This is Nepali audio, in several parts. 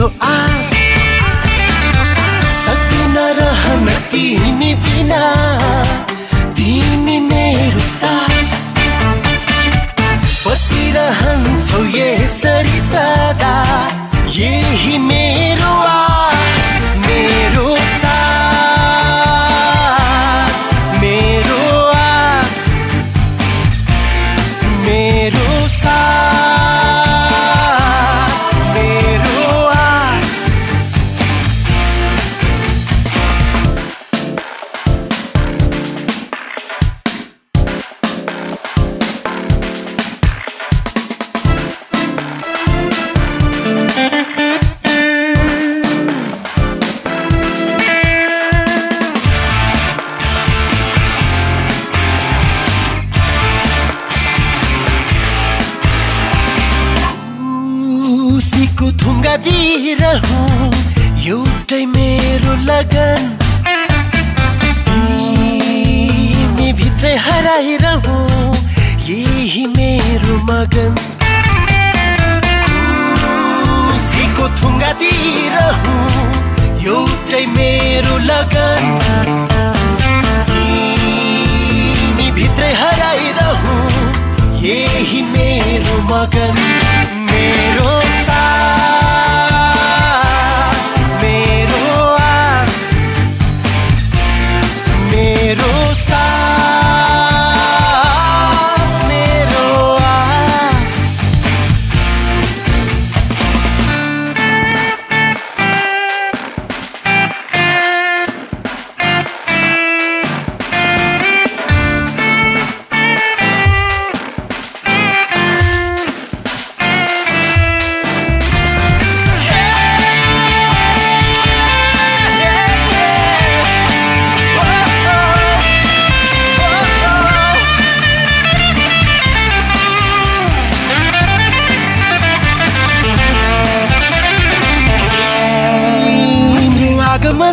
मेरो आस। सकिन रहन तिमी बिना तिमी मेरो सास। बसिरहन्छौ यसरी सदा यही मेरो खुसीको थुङ्गा दिइरहँ एउटै मेरो लगन। भित्रै हराइरहँ यही मेरो मगन। खुसीको थुङ्गा दिइरहँ एउटै मेरो लगन। भित्रै हराइरहँ यही मेरो मगन।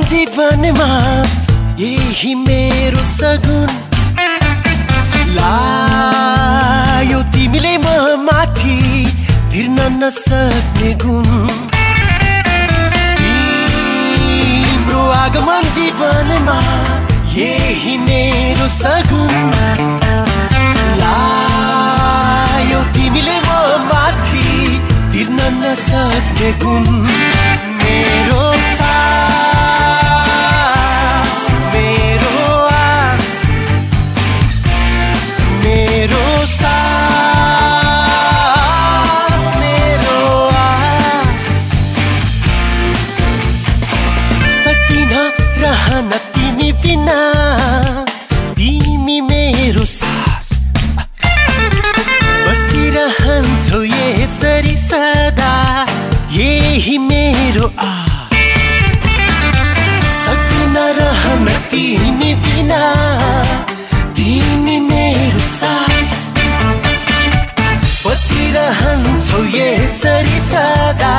जीवनमा यही मेरो सगुन। लायो तिमीले म माथि तिर्न नसक्ने गुण। तिम्रो आगमन जीवनमा यही मेरो सगुन। लायो तिमीले म माथि तिर्न नसक्ने गुण। न तिमी बिना तिमी मेरो सास। बसिरहन्छौ यसरी सदा यही मेरो आस। सक्दिन रहन तिमी बिना तिमी मेरो सास। बसिरहन्छौ यसरी सदा